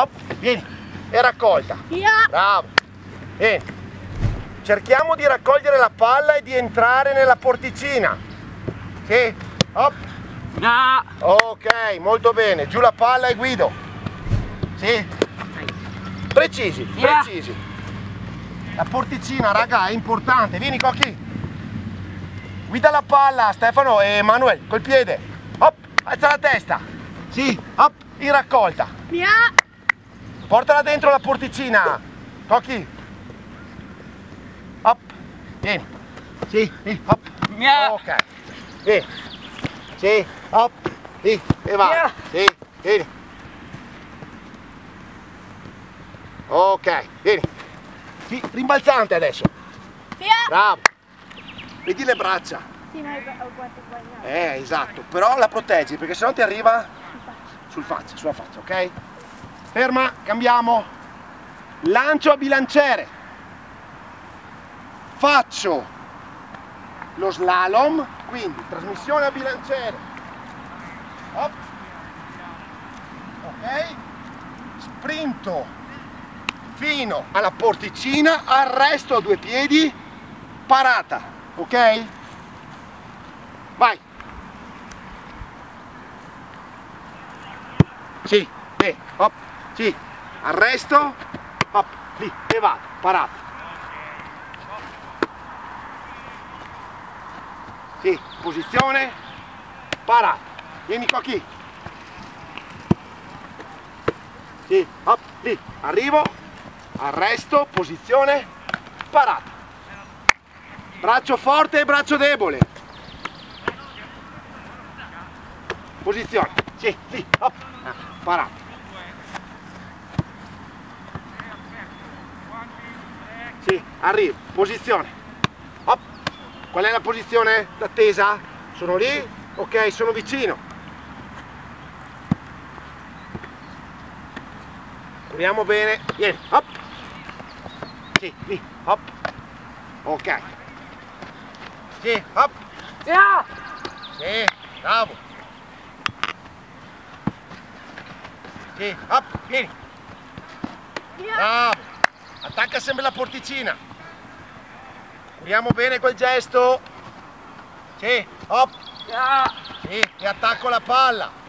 hop, vieni, e raccolta. Ja. Bravo. Vieni. Cerchiamo di raccogliere la palla e di entrare nella porticina. Sì, hop. No. Ok, molto bene. Giù la palla e guido. Sì. Precisi, Yeah. precisi. La porticina, raga, è importante. Vieni, Cocchi. Guida la palla, Stefano e Manuel, col piede. Hop, alza la testa. Sì, hop, in raccolta. Ja. Portala dentro la porticina. Cocchi. Hop, vieni. Sì, sì, hop. Yeah. Ok. Vieni. Sì, hop. Sì, e va. Yeah. Sì, vieni. Ok, vieni. Sì, rimbalzante adesso. Ja. Bravo. Vedi le braccia. Sì, no, ho guardato. Eh, esatto. Però la proteggi perché sennò ti arriva sul faccia, sulla faccia, ok? Ferma, cambiamo. Lancio a bilanciere. Faccio lo slalom, quindi trasmissione a bilanciere. Hop. Ok? Sprinto fino alla porticina, arresto a due piedi, parata, ok? Vai. Sì, e hop, sì, arresto, hop, lì, vado, parata. Sì, posizione, parata. Vieni qua qui. Sì, hop, lì, arrivo, arresto, posizione, parata. Braccio forte e braccio debole. Posizione, sì, lì, hop, ah, parata. Sì, arrivo, posizione. Hop. Qual è la posizione d'attesa? Sono lì? Ok, sono vicino. Curiamo bene. Vieni, hop. Sì, lì, hop. Ok. Sì, hop. Ja. Sì, bravo. Sì, hop, vieni. Bravo. Attacca sempre la porticina. Curiamo bene quel gesto. Sì, hop. Ja. Sì, e attacco la palla.